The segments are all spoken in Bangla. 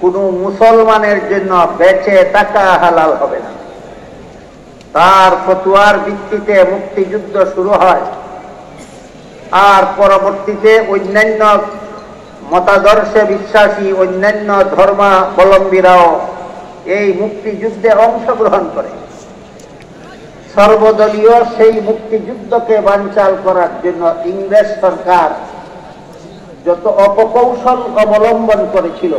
কোনো মুসলমানের জন্য বেঁচে টাকা হালাল হবে না। তার ফতুয়ার ভিত্তিতে মুক্তিযুদ্ধ শুরু হয়। আর পরবর্তীতে অন্যান্য মতাদর্শে বিশ্বাসী অন্যান্য ধর্মাবলম্বীরাও এই মুক্তিযুদ্ধে অংশগ্রহণ করে। সর্বদলীয় সেই মুক্তিযুদ্ধকে বানচাল করার জন্য ইংরেজ সরকার যত অপকৌশল অবলম্বন করেছিল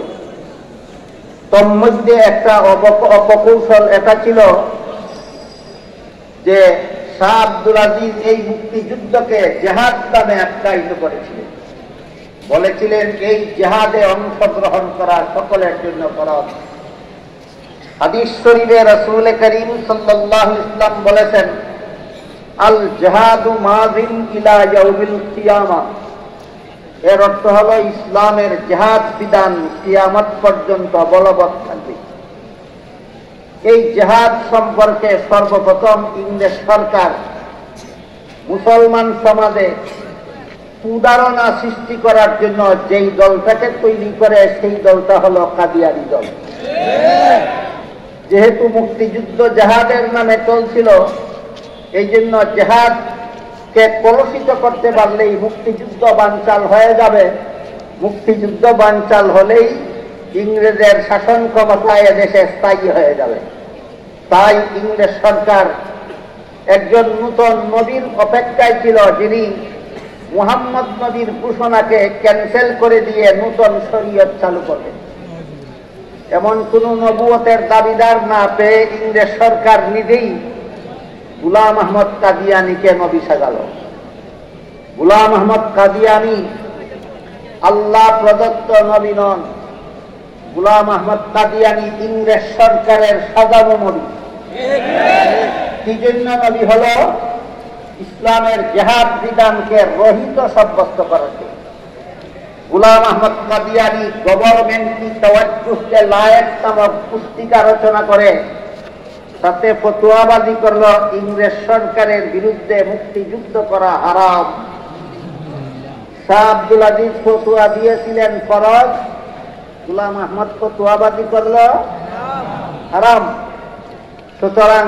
তন্মধ্যে একটা অপকৌশল এটা ছিল যে শাহ আব্দুল আজিজ এই মুক্তিযুদ্ধকে জেহাদ নামে আখ্যায়িত করেছিলেন। বলেছিলেন, এই জেহাদে অংশগ্রহণ করা সকলের জন্য ইসলাম বলেছেন, আল জেহাদু মাযিন ইলা ইয়াউমিল কিয়ামা। এর অর্থ হলো ইসলামের জেহাদ বিধান কিয়ামত পর্যন্ত বলবৎ থাকবে। এই জেহাদ সম্পর্কে সর্বপ্রথম ইংরেজ সরকার মুসলমান সমাজে উদাহরণা সৃষ্টি করার জন্য যেই দলটাকে তৈরি করে, সেই দলটা হলো কাদিয়ারি দল। যেহেতু মুক্তিযুদ্ধ জেহাদের নামে চলছিল, এই জন্য জেহাদকে কলুষিত করতে পারলেই মুক্তিযুদ্ধ বানচাল হয়ে যাবে। মুক্তিযুদ্ধ বানচাল হলেই ইংরেজের শাসন ক্ষমতায় দেশে স্থায়ী হয়ে যাবে। তাই ইংরেজ সরকার একজন নূতন নবীর অপেক্ষায় ছিল, যিনি মুহাম্মদ নবীর ঘোষণাকে ক্যান্সেল করে দিয়ে নূতন শরীয়ত চালু করবেন। এমন কোন নবুয়তের দাবিদার না পেয়ে ইংরেজ সরকার নিজেই গুলাম আহমদ কাদিয়ানিকে নবী সাজাল। গুলাম আহমদ কাদিয়ানি আল্লাহ প্রদত্ত নবী নন। গুলাম আহমদ কাদিয়ানি ইংরেজ সরকারের সাজানো নবী। কি জন্য নবী হল ইসলামের জেহাদ বিধানকে রহিত সাব্যস্ত করেছে। গুলাম আহমদ কাদিয়ানি গভর্নমেন্ট কি তওয়াজ্জুহকে লায়েক নামক পুস্তিকা রচনা করে তাতে ফতুয়াবাজি করল ইংরেজ সরকারের বিরুদ্ধে মুক্তিযুদ্ধ করা হারাম। শাহ আব্দুল আজিজ ফতুয়া দিয়েছিলেন ফরজ। গুলাম আহমদ করল হারাম। সুতরাং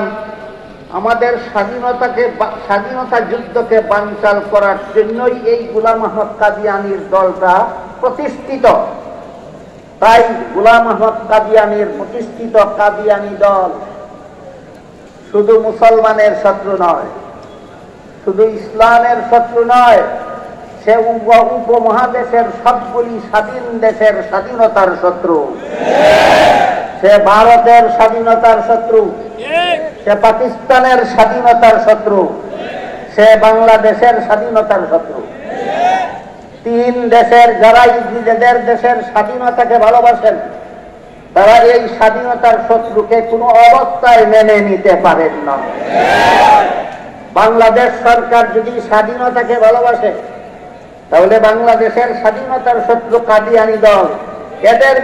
আমাদের স্বাধীনতাকে স্বাধীনতা যুদ্ধকে বানচাল করার জন্যই এই গুলাম আহমদ কাদিয়ানির দলটা প্রতিষ্ঠিত। তাই গুলাম আহমদ কাদিয়ানির প্রতিষ্ঠিত কাদিয়ানি দল শুধু মুসলমানের শত্রু নয়, শুধু ইসলামের শত্রু নয়, সে উপমহাদেশের সবগুলি স্বাধীন দেশের স্বাধীনতার শত্রু। সে ভারতের স্বাধীনতার শত্রু। সে পাকিস্তানের স্বাধীনতার শত্রু। সে বাংলাদেশের স্বাধীনতার শত্রু। তিন দেশের যারাই নিজেদের দেশের স্বাধীনতাকে ভালোবাসেন তারা এই স্বাধীনতার শত্রুকে কোনো অবস্থায় মেনে নিতে পারেন না। বাংলাদেশ সরকার যদি স্বাধীনতাকে ভালোবাসে, তাহলে বাংলাদেশের স্বাধীনতার শত্রু কাদিয়ানি দল এদের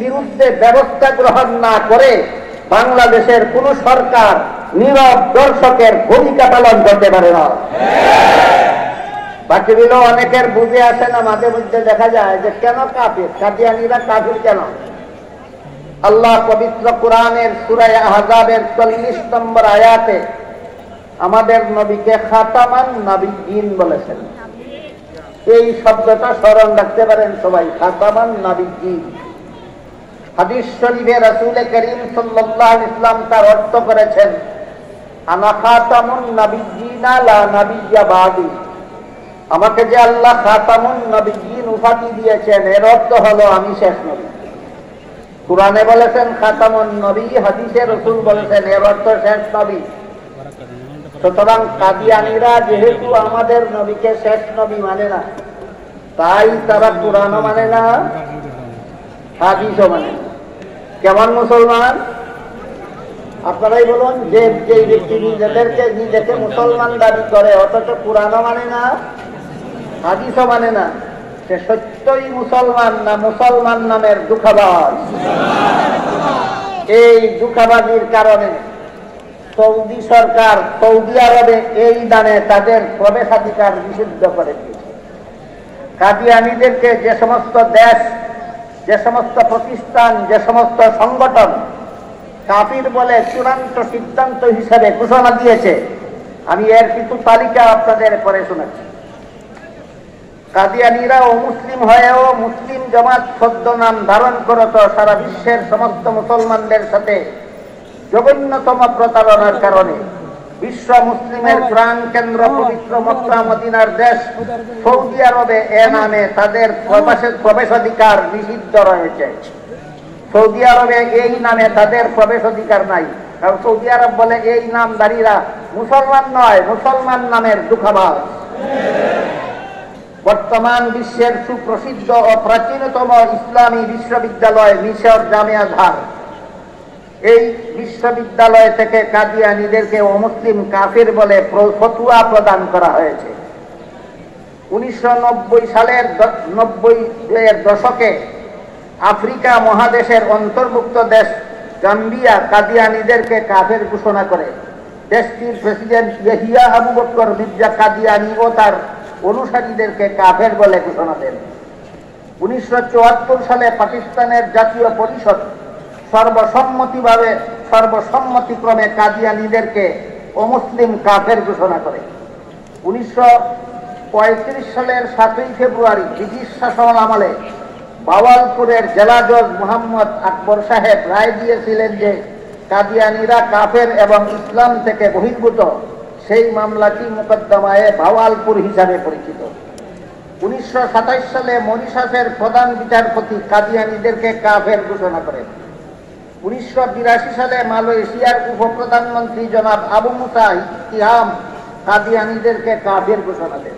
বিরুদ্ধে ব্যবস্থা গ্রহণ না করে বাংলাদেশের কোন সরকার নীরব দর্শকের ভূমিকা পালন করতে পারে না। বাকিগুলো অনেকের বুঝে আসে না, মাঝে মধ্যে দেখা যায় যে কেন কাফির? কাদিয়ানিরা কাফির কেন? আল্লাহ পবিত্র কোরআনের সুরায় আহজাবের চল্লিশ নম্বর আয়াতে আমাদের নবীকে খাতামান নাবিগিন বলেছেন। এই শব্দটা স্মরণ রাখতে পারেন সবাই, খাতামান নাবিগিন হাদিস শরীফে করিম ইসলাম তার অর্থ করেছেন, আনা খাতামুন নাবিয়িনা লা বাদি। আমাকে যে আল্লাহ খাতামুন নাবিয়িন উপাধি দিয়েছেন, এর অর্থ হলো আমি শেষ নবী। কোরআনে বলেছেন, খাতামুন নবী, হাদিসে রসুল বলেছেন এর অর্থ শেষ নবী। সুতরাং কাদিয়ানিরা যেহেতু আমাদের নবীকে শেষ নবী মানে না, তাই তারা কোরআনও মানে না, হাদিসও মানে কেমন মুসলমান? আপনারাই বলুন, যে যে ব্যক্তি নিজেদেরকে নিজেকে মুসলমান দাবি করে, অথচ কোরআনও মানে না, হাদিসও মানে না, সে সত্যই মুসলমান না মুসলমান নামের দুঃখাবাজ? এই দুঃখাবাজির কারণে সৌদি সরকার সৌদি আরবে এই দানে তাদের প্রবেশাধিকার নিষিদ্ধ করে দিয়েছে। কাদিয়ানিদেরকে যে সমস্ত দেশ, যে সমস্ত প্রতিষ্ঠান, যে সমস্ত সংগঠন কাফির বলে চূড়ান্ত সিদ্ধান্ত হিসাবে ঘোষণা দিয়েছে, আমি এর কিছু তালিকা আপনাদের পরে শোনাচ্ছি। কাদিয়ানিরা, ও মুসলিম হয়েও মুসলিম জামাত সদ্য নাম ধারণ করত সারা বিশ্বের সমস্ত মুসলমানদের সাথে জঘন্যতম প্রতারণার কারণে। বিশ্ব মুসলিমের প্রাণ কেন্দ্র পবিত্র মক্কা, মদিনার দেশ সৌদি আরবে এ নামে তাদের প্রবেশাধিকার নিষিদ্ধ রয়েছে। সৌদি আরবে এই নামে তাদের প্রবেশ অধিকার নাই। কারণ সৌদি আরব বলে, এই নামদারীরা মুসলমান নয়, মুসলমান নামের দুঃখাবাস বর্তমান বিশ্বের সুপ্রসিদ্ধ ও প্রাচীনতম ইসলামী বিশ্ববিদ্যালয় মিশর জামিয়া ধার এই বিশ্ববিদ্যালয় থেকে কাদিয়ানিদেরকে অমুসলিম কাফির বলে ফতুয়া প্রদান করা হয়েছে। উনিশশো নব্বই সালের নব্বই এর দশকে আফ্রিকা মহাদেশের অন্তর্ভুক্ত দেশ গাম্বিয়া কাদিয়ানিদেরকে কাফের ঘোষণা করে। দেশটির প্রেসিডেন্ট ইহিয়া আবু বক্কর মির্জা কাদিয়ানি ও তার অনুসারীদেরকে কাফের বলে ঘোষণা দেন। উনিশশো চুয়াত্তর সালে পাকিস্তানের জাতীয় পরিষদ সর্বসম্মতিভাবে, সর্বসম্মতিক্রমে কাদিয়ানিদেরকে অমুসলিম কাফের ঘোষণা করে। উনিশশো পঁয়ত্রিশ সালের সাতই ফেব্রুয়ারি ব্রিটিশ শাসন আমলে বাওয়ালপুরের জেলা জজ মোহাম্মদ আকবর সাহেব রায় দিয়েছিলেন যে, কাদিয়ানিরা কাফের এবং ইসলাম থেকে বহির্ভূত। সেই মামলাটি মোকদ্দমায় ভাওয়ালপুর হিসাবে পরিচিত। উনিশশো সাতাশ সালে মরিশাসের প্রধান বিচারপতি কাদিয়ানিদেরকে কাফের ঘোষণা করেন। উনিশশো বিরাশি সালে মালয়েশিয়ার উপপ্রধানমন্ত্রী জনাব আবু মুসা ইহাম কাদিয়ানিদেরকে কাফের ঘোষণা দেন।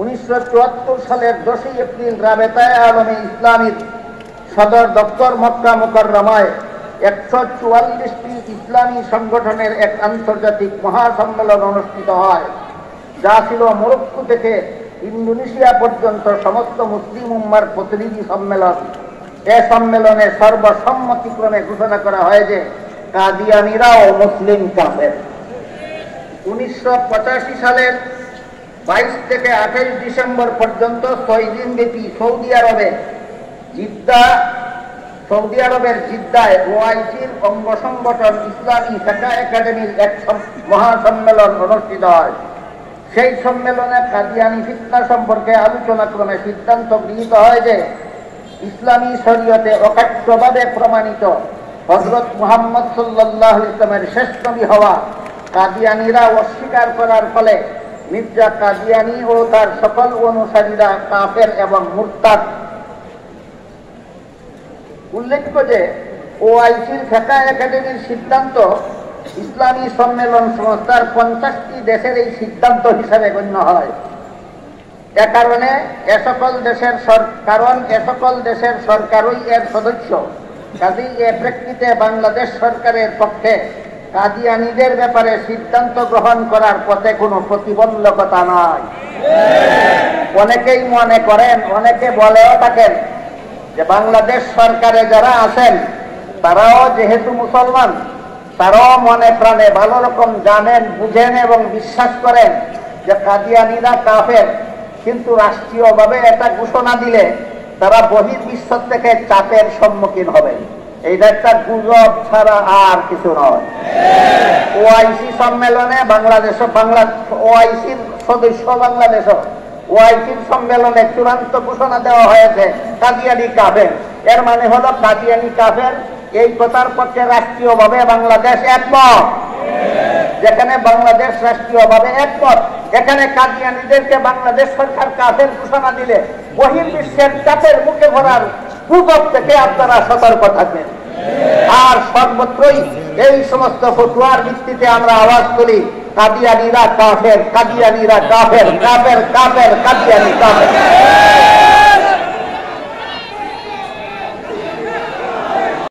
উনিশশো সালের দশই এপ্রিল রাবেতায় আলমে ইসলামীর সদর দপ্তর মক্কা মুকরমায় একশো চুয়াল্লিশটি ইসলামী সংগঠনের এক আন্তর্জাতিক মহাসম্মেলন অনুষ্ঠিত হয়, যা ছিল মরক্কো থেকে ইন্দোনেশিয়া পর্যন্ত সমস্ত মুসলিম উম্মার প্রতিনিধি সম্মেলন। এ সম্মেলনে সর্বসম্মতিক্রমে ঘোষণা করা হয় যে কাদিয়ানিরাও মুসলিম কাফের। উনিশশো পঁচাশি সালের বাইশ থেকে আঠাইশ ডিসেম্বর পর্যন্ত ছয় দিন সৌদি আরবে জিদ্দা সৌদি আরবের জিদ্দায় ওআইসির অঙ্গ সংগঠন ইসলামী শাখা একাডেমির এক মহাসম্মেলন অনুষ্ঠিত হয়। সেই সম্মেলনে কাদিয়ানি ফিতনা সম্পর্কে আলোচনা ক্রমে সিদ্ধান্ত গৃহীত হয় যে, ইসলামী শরীয়তে অকাট্যভাবে প্রমাণিত হজরত মুহাম্মদ সাল্লাহ ইসলামের শেষ নবী হওয়া কাদিয়ানিরা অস্বীকার করার ফলে মির্জা কাদিয়ানি ও তার সকল অনুসারীরা কাফের এবং মুরতাদ উল্লেখ্য যে ওআইসির ফেকা একাডেমির সিদ্ধান্ত ইসলামী সম্মেলন সংস্থার পঞ্চাশটি দেশের এই সিদ্ধান্ত হিসাবে গণ্য হয়। এ কারণে এ সকল দেশের কারণ এ সকল দেশের সরকারই এর সদস্য। কাজেই এ প্রেক্ষিতে বাংলাদেশ সরকারের পক্ষে কাদিয়ানিদের ব্যাপারে সিদ্ধান্ত গ্রহণ করার পথে কোনো প্রতিবন্ধকতা নয় অনেকেই মনে করেন, অনেকে বলেও থাকেন যে বাংলাদেশ সরকারে যারা আছেন তারাও যেহেতু মুসলমান তারাও মনে প্রাণে ভালো রকম জানেন বুঝেন এবং বিশ্বাস করেন যে কাদিয়ানিরা কাফের। কিন্তু রাষ্ট্রীয়ভাবে এটা ঘোষণা দিলে তারা বহির্বিশ্ব থেকে চাপের সম্মুখীন হবেন এইটা একটা গুজব ছাড়া আর কিছু নয়। ওআইসি সম্মেলনে বাংলাদেশ বাংলা ওআইসির সদস্য বাংলাদেশ ওআইসির সম্মেলনে চূড়ান্ত ঘোষণা দেওয়া হয়েছে, কাদিয়ানি কাফের। এর মানে হলো কাদিয়ানি কাফের এই কথার পক্ষে রাষ্ট্রীয়ভাবে বাংলাদেশ একমত। যেখানে বাংলাদেশ রাষ্ট্রীয়ভাবে একমত, এখানে কাদিয়ানিদেরকে বাংলাদেশ সরকার কাফের ঘোষণা দিলে বহির্বিশ্বের চাপের মুখে ভরার গুজব থেকে আপনারা সতর্ক থাকবেন। আর সর্বত্রই এই সমস্ত ফতুয়ার ভিত্তিতে আমরা আওয়াজ করি কাদিয়ানিরা কাফের কাদিয়ানিরা কাফের কাফের কাফের কাদিয়ানি কাফের